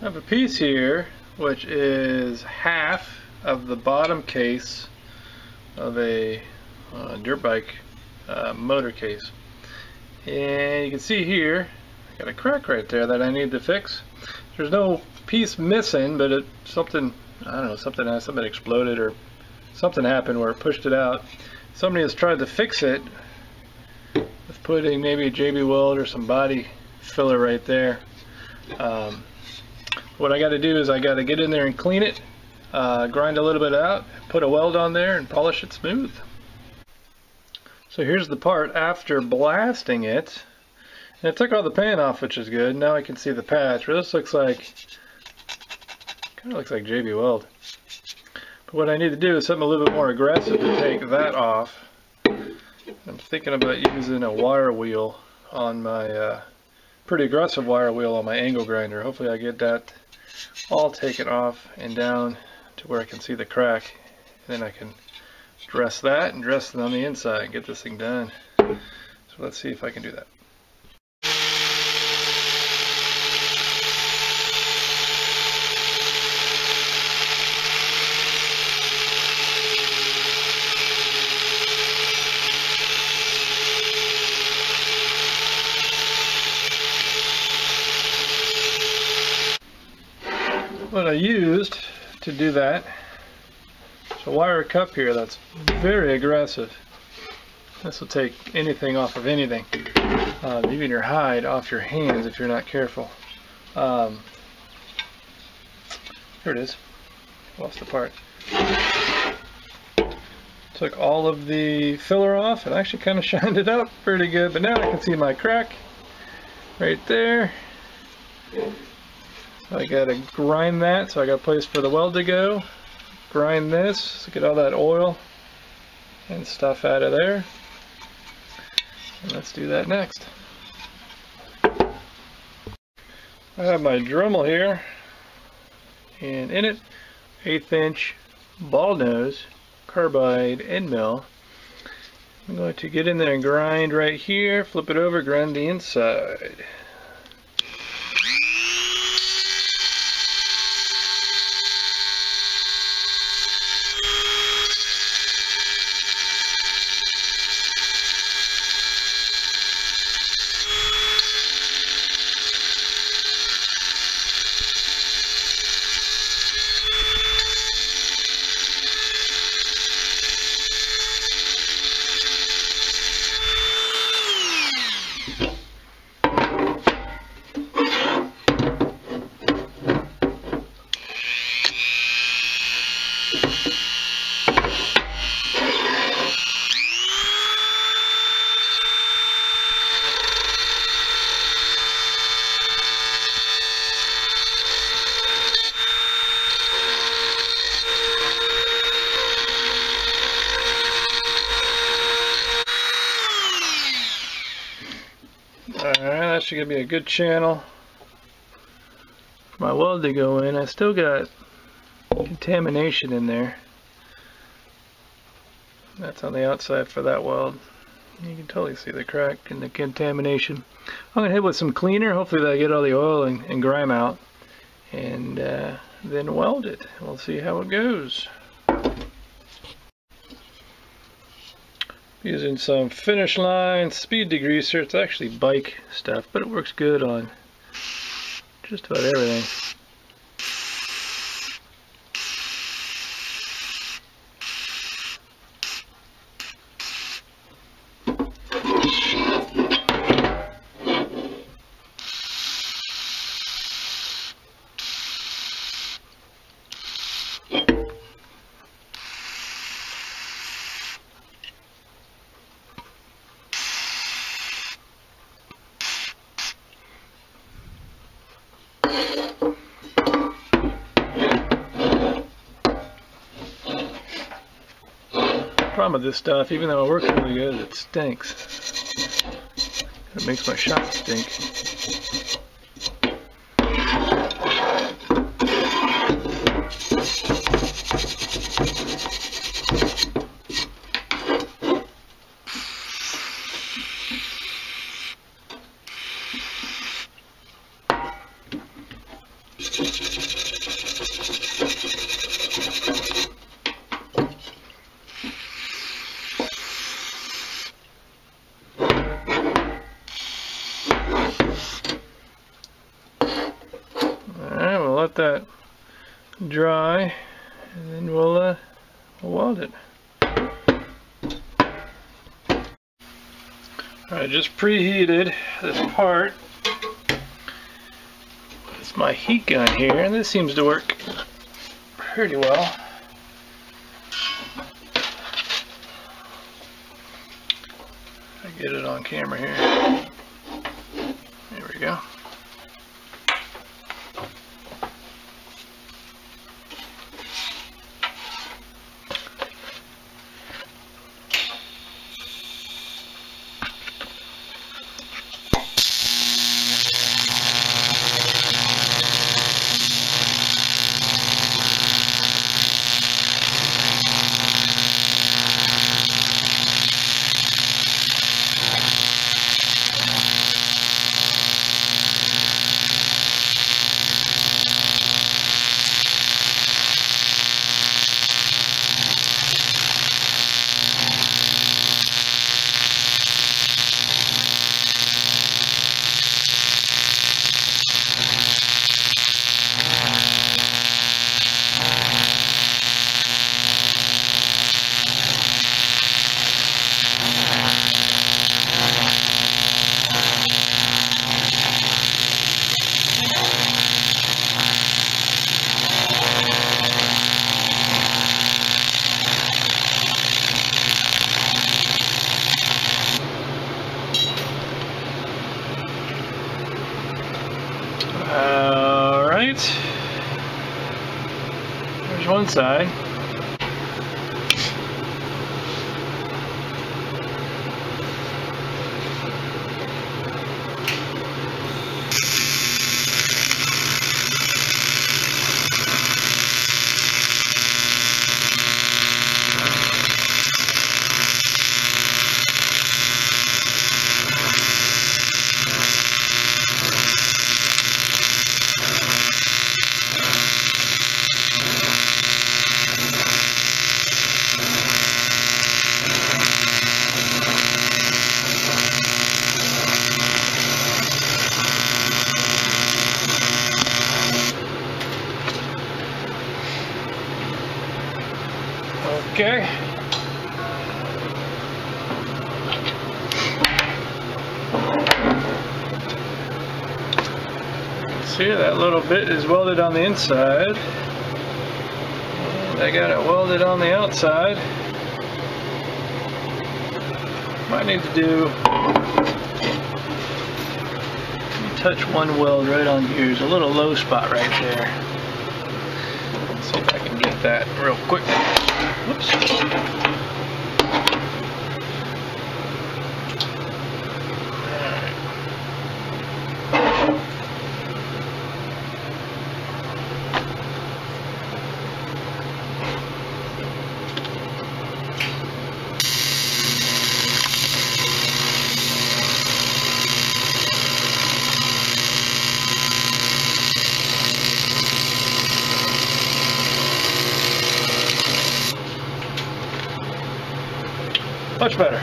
I have a piece here which is half of the bottom case of a uh, dirt bike uh, motor case. And you can see here I got a crack right there that I need to fix. There's no piece missing but it something I don't know something something exploded or something happened where it pushed it out. Somebody has tried to fix it with putting maybe a JB Weld or some body filler right there. Um, what I got to do is I got to get in there and clean it, uh, grind a little bit out, put a weld on there and polish it smooth. So here's the part after blasting it. And it took all the paint off, which is good. Now I can see the patch. This looks like, kind of looks like JB Weld. But what I need to do is something a little bit more aggressive to take that off. I'm thinking about using a wire wheel on my, uh, pretty aggressive wire wheel on my angle grinder. Hopefully I get that all taken off and down to where I can see the crack. And then I can dress that and dress it on the inside and get this thing done. So let's see if I can do that. What I used to do that is a wire cup here that's very aggressive. This will take anything off of anything, uh, even your hide off your hands if you're not careful. Um, here it is. Lost the part. Took all of the filler off and actually kind of shined it up pretty good, but now I can see my crack right there. I gotta grind that, so I got a place for the weld to go. Grind this, get all that oil and stuff out of there. And let's do that next. I have my Dremel here, and in it, eighth inch ball nose carbide end mill. I'm going to get in there and grind right here, flip it over, grind the inside. Actually going to be a good channel for my weld to go in. I still got contamination in there. That's on the outside for that weld. You can totally see the crack and the contamination. I'm going to hit with some cleaner. Hopefully that'll get all the oil and, and grime out. And uh, then weld it. We'll see how it goes. Using some finish line speed degreaser. It's actually bike stuff but it works good on just about everything problem with this stuff, even though it works really good, it stinks. It makes my shop stink. Alright, we'll let that dry and then we'll, uh, we'll weld it. I just preheated this part. It's my heat gun here, and this seems to work pretty well. I get it on camera here. There we go. Alright. There's one side. See, that little bit is welded on the inside. I got it welded on the outside. Might need to do touch one weld right on here. There's a little low spot right there. Let's see if I can get that real quick. Whoops. Alright. Much better.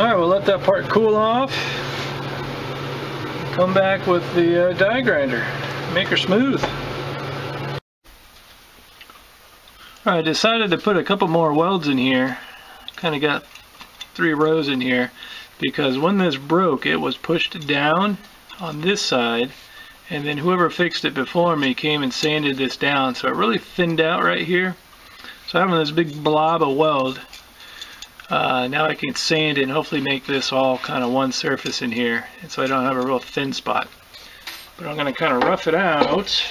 Alright, we'll let that part cool off. Come back with the uh, die grinder. Make her smooth. I decided to put a couple more welds in here. Kind of got three rows in here because when this broke it was pushed down on this side and then whoever fixed it before me came and sanded this down so it really thinned out right here. So having this big blob of weld, uh, now I can sand and hopefully make this all kind of one surface in here, and so I don't have a real thin spot. But I'm going to kind of rough it out,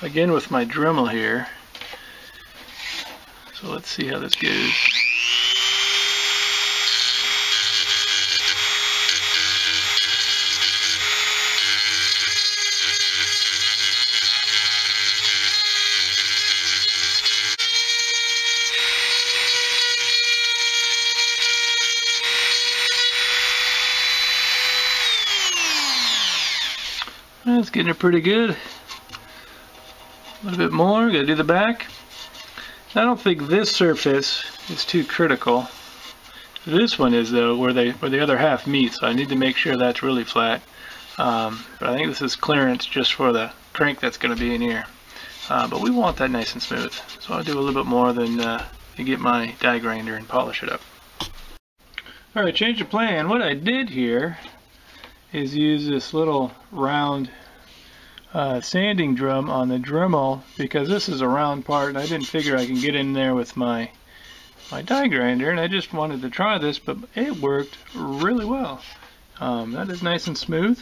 again with my Dremel here. So let's see how this goes. Getting it pretty good. A little bit more, gotta do the back. I don't think this surface is too critical. This one is though, where they where the other half meets. So I need to make sure that's really flat. Um, but I think this is clearance just for the crank that's going to be in here. Uh, but we want that nice and smooth. So I'll do a little bit more than uh, get my die grinder and polish it up. Alright, change of plan. What I did here is use this little round uh, sanding drum on the Dremel because this is a round part and I didn't figure I can get in there with my my die grinder and I just wanted to try this but it worked really well. Um, that is nice and smooth.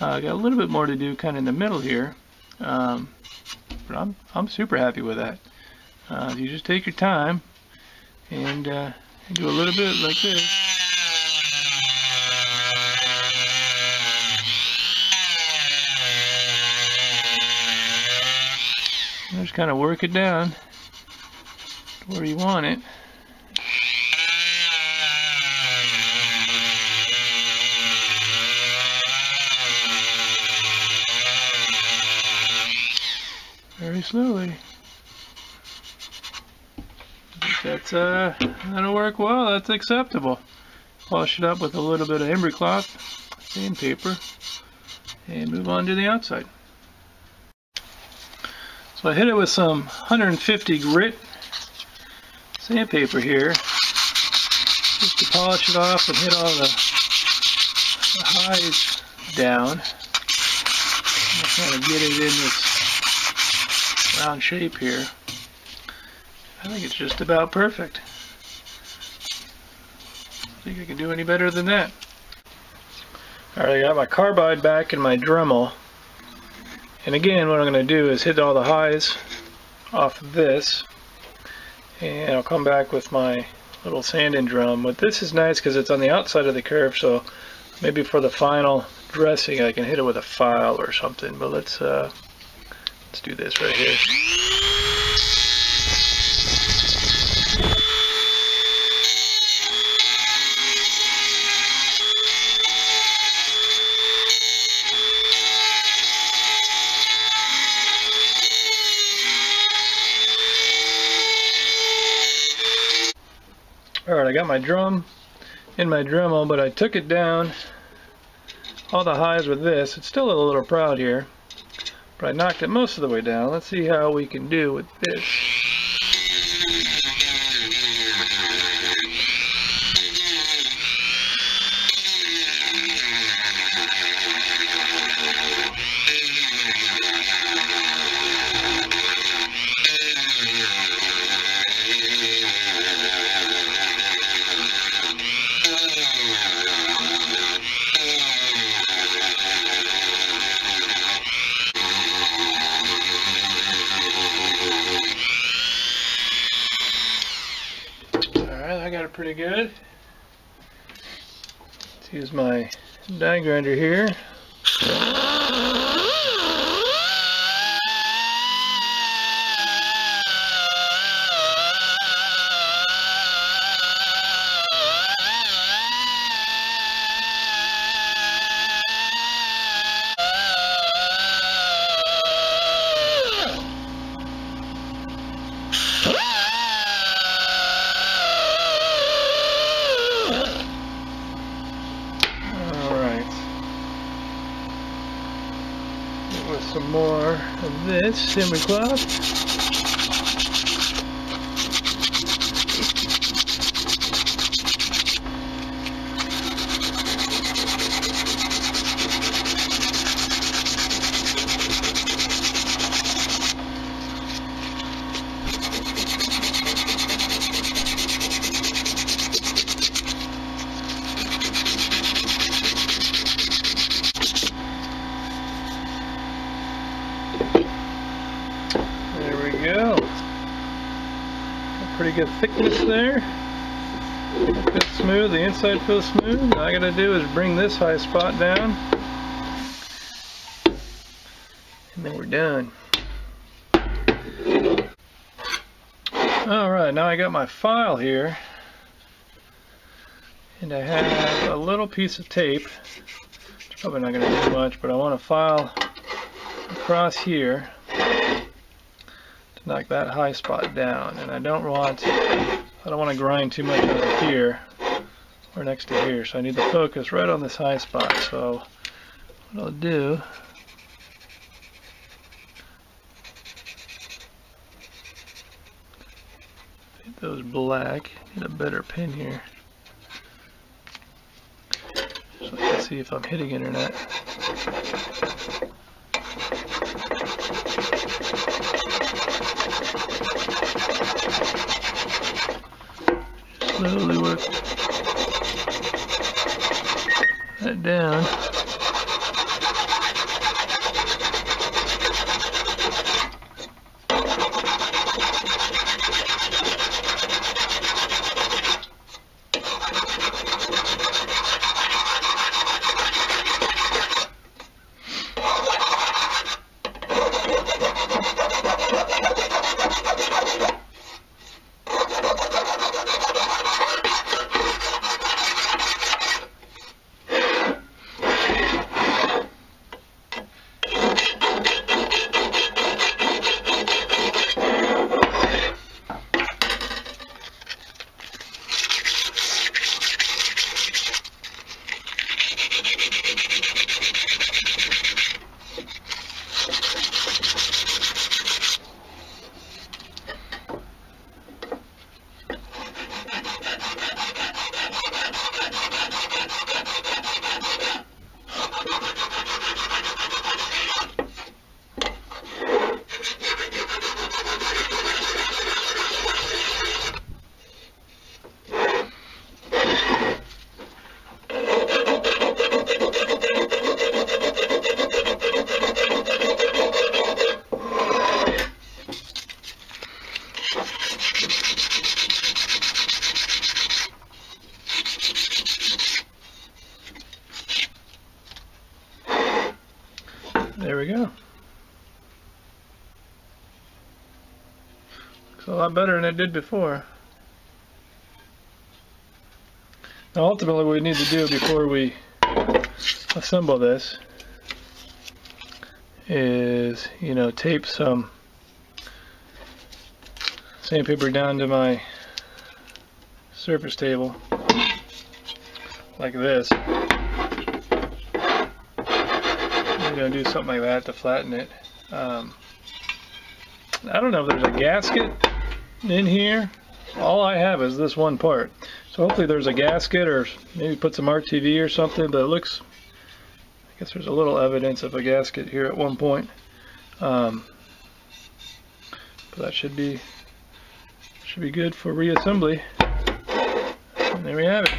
Uh, got a little bit more to do kind of in the middle here um, but I'm, I'm super happy with that. Uh, you just take your time and, uh, and do a little bit like this. Just kind of work it down where you want it. Very slowly. That's uh, that'll work well. That's acceptable. Polish it up with a little bit of emery cloth, sandpaper, and move on to the outside. So I hit it with some 150 grit sandpaper here, just to polish it off and hit all the, the highs down. I'm kind of get it in this round shape here. I think it's just about perfect. I think I can do any better than that. Alright, I got my carbide back in my Dremel. And again, what I'm going to do is hit all the highs off of this. And I'll come back with my little sanding drum. But this is nice because it's on the outside of the curve, so maybe for the final dressing I can hit it with a file or something. But let's uh, let's do this right here. I got my drum in my Dremel, but I took it down all the highs with this. It's still a little proud here, but I knocked it most of the way down. Let's see how we can do with this. Die grinder here. Of this emery cloth. go. Pretty good thickness there. Feels smooth, the inside feels smooth. All I gotta do is bring this high spot down. And then we're done. Alright, now I got my file here. And I have a little piece of tape to Probably not to do much, but I want to file across here knock that high spot down. And I don't want, I don't want to grind too much over here or next to here. So I need the focus right on this high spot. So what I'll do those black. Need a better pin here. So I can see if I'm hitting it or not. A lot better than it did before. Now ultimately what we need to do before we assemble this is, you know, tape some sandpaper down to my surface table like this. I'm going to do something like that to flatten it. Um, I don't know if there's a gasket in here. All I have is this one part. So hopefully there's a gasket or maybe put some RTV or something, but it looks, I guess there's a little evidence of a gasket here at one point. Um, but that should be, should be good for reassembly. And there we have it.